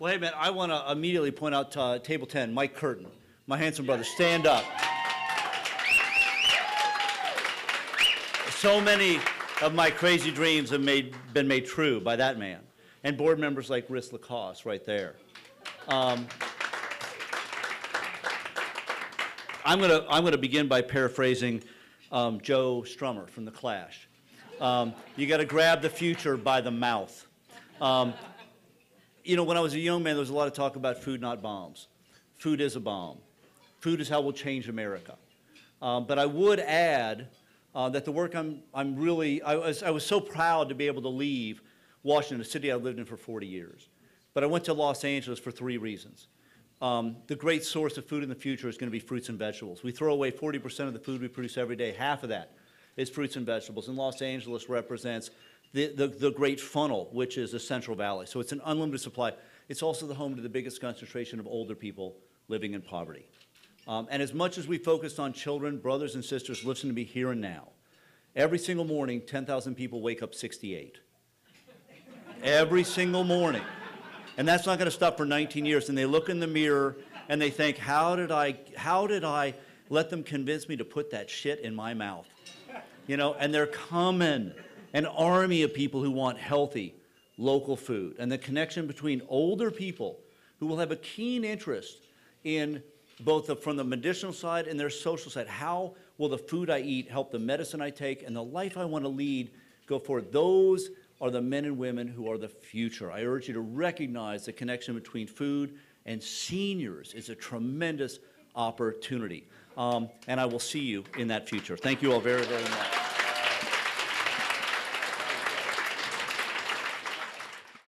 Well, hey, man, I want to immediately point out uh, Table 10, Mike Curtin, my handsome brother. Stand up. So many of my crazy dreams have made, been made true by that man. And board members like Riss Lacoste, right there. Um, I'm going to I'm to begin by paraphrasing um, Joe Strummer from The Clash. Um, you got to grab the future by the mouth. Um, you know, when I was a young man, there was a lot of talk about food, not bombs. Food is a bomb. Food is how we'll change America. Um, but I would add uh, that the work I'm, I'm really, I was, I was so proud to be able to leave Washington, a city I lived in for 40 years. But I went to Los Angeles for three reasons. Um, the great source of food in the future is going to be fruits and vegetables. We throw away 40% of the food we produce every day. Half of that is fruits and vegetables. And Los Angeles represents the, the, the great funnel, which is the Central Valley. So it's an unlimited supply. It's also the home to the biggest concentration of older people living in poverty. Um, and as much as we focused on children, brothers and sisters, listen to me here and now. Every single morning, 10,000 people wake up 68. Every single morning. And that's not going to stop for 19 years. And they look in the mirror and they think, how did I, how did I let them convince me to put that shit in my mouth? You know, and they're coming. An army of people who want healthy, local food. And the connection between older people who will have a keen interest in both the, from the medicinal side and their social side. How will the food I eat help the medicine I take and the life I want to lead go forward? Those are the men and women who are the future. I urge you to recognize the connection between food and seniors is a tremendous opportunity. Um, and I will see you in that future. Thank you all very, very much.